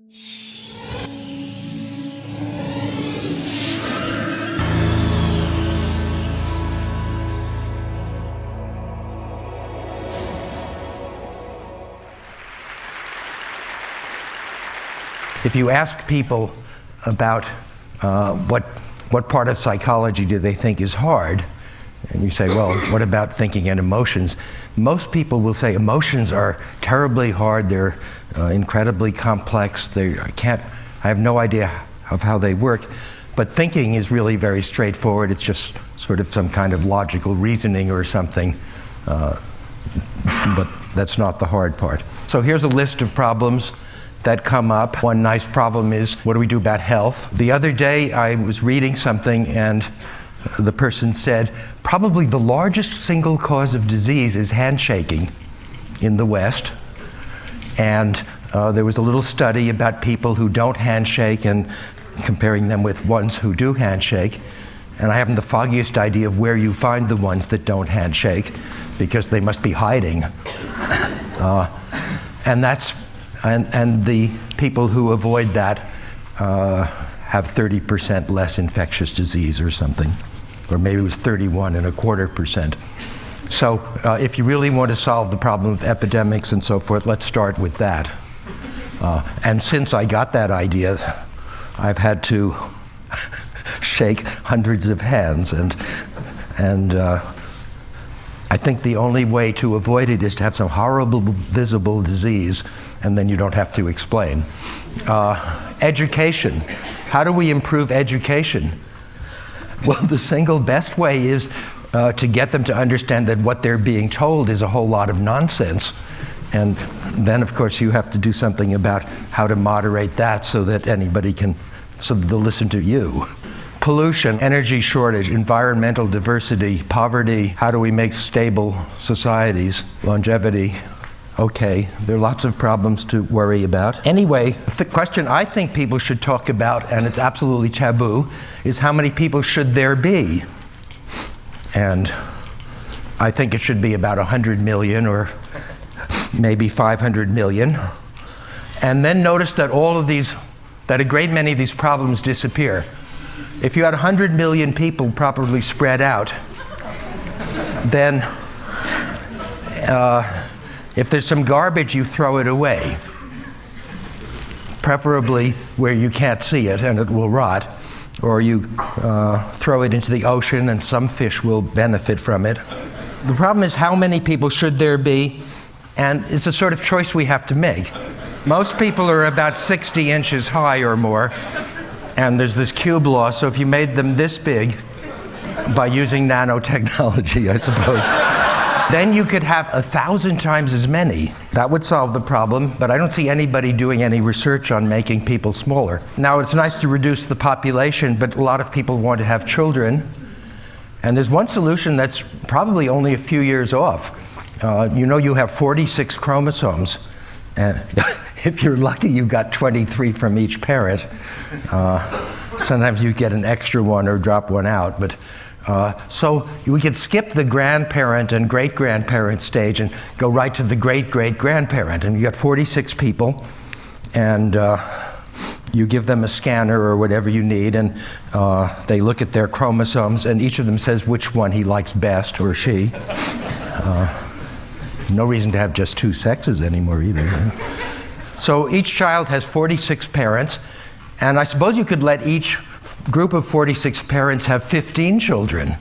If you ask people about uh, what, what part of psychology do they think is hard, and you say, well, what about thinking and emotions? Most people will say emotions are terribly hard, they're uh, incredibly complex, they, I, can't, I have no idea of how they work. But thinking is really very straightforward, it's just sort of some kind of logical reasoning or something. Uh, but that's not the hard part. So here's a list of problems that come up. One nice problem is what do we do about health? The other day I was reading something and the person said probably the largest single cause of disease is handshaking in the West. And uh, there was a little study about people who don't handshake and comparing them with ones who do handshake. And I haven't the foggiest idea of where you find the ones that don't handshake because they must be hiding. Uh, and that's and, and the people who avoid that uh, have 30% less infectious disease or something. Or maybe it was 31 and a quarter percent. So, uh, if you really want to solve the problem of epidemics and so forth, let's start with that. Uh, and since I got that idea, I've had to shake hundreds of hands, and, and uh, I think the only way to avoid it is to have some horrible visible disease, and then you don't have to explain. Uh, education. How do we improve education? Well, the single best way is uh, to get them to understand that what they're being told is a whole lot of nonsense. And then, of course, you have to do something about how to moderate that so that anybody can, so they'll listen to you pollution, energy shortage, environmental diversity, poverty. How do we make stable societies? Longevity. Okay, there are lots of problems to worry about. Anyway, the question I think people should talk about, and it's absolutely taboo, is how many people should there be? And I think it should be about 100 million or maybe 500 million. And then notice that all of these, that a great many of these problems disappear. If you had 100 million people properly spread out, then uh, if there's some garbage, you throw it away. Preferably where you can't see it and it will rot, or you uh, throw it into the ocean and some fish will benefit from it. The problem is how many people should there be, and it's a sort of choice we have to make. Most people are about 60 inches high or more, and there's this cube law, so if you made them this big by using nanotechnology, I suppose, then you could have a thousand times as many. That would solve the problem, but I don't see anybody doing any research on making people smaller. Now, it's nice to reduce the population, but a lot of people want to have children. And there's one solution that's probably only a few years off. Uh, you know, you have 46 chromosomes. And if you're lucky, you got 23 from each parent. Uh, sometimes you get an extra one or drop one out. But uh, so we could skip the grandparent and great grandparent stage and go right to the great great grandparent. And you got 46 people, and uh, you give them a scanner or whatever you need, and uh, they look at their chromosomes, and each of them says which one he likes best or she. Uh, no reason to have just two sexes anymore either. so each child has 46 parents, and I suppose you could let each group of 46 parents have 15 children.